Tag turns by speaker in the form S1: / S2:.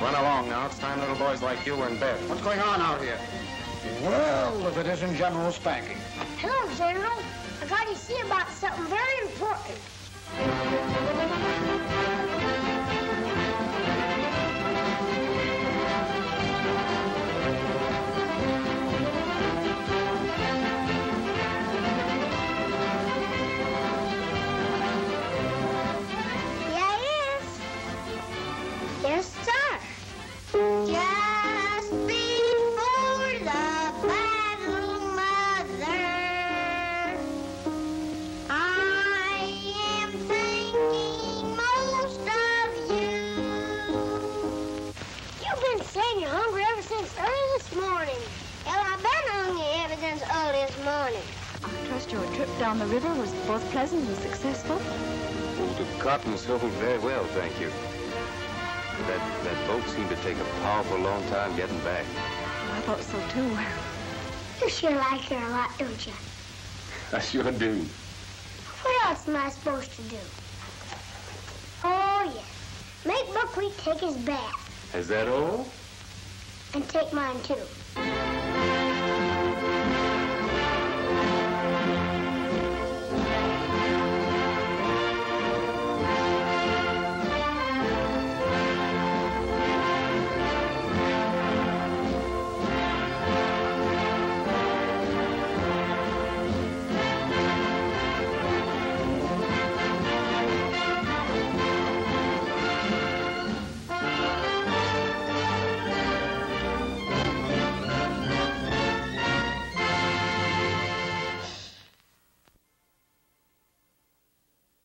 S1: Run along now. It's time little boys like you were in bed.
S2: What's going on out here?
S3: Well, if it isn't General Spanky.
S4: Hello, General. I got to see about something very important. I
S5: trust your trip down the river was both pleasant and successful.
S1: Oh, the cotton sold very well, thank you. That, that boat seemed to take a powerful long time getting back.
S5: Oh, I thought so too.
S4: You sure like her a lot, don't you?
S1: I sure do.
S4: What else am I supposed to do? Oh, yes. Make Buckwheat take his bath.
S1: Is that all?
S4: And take mine, too.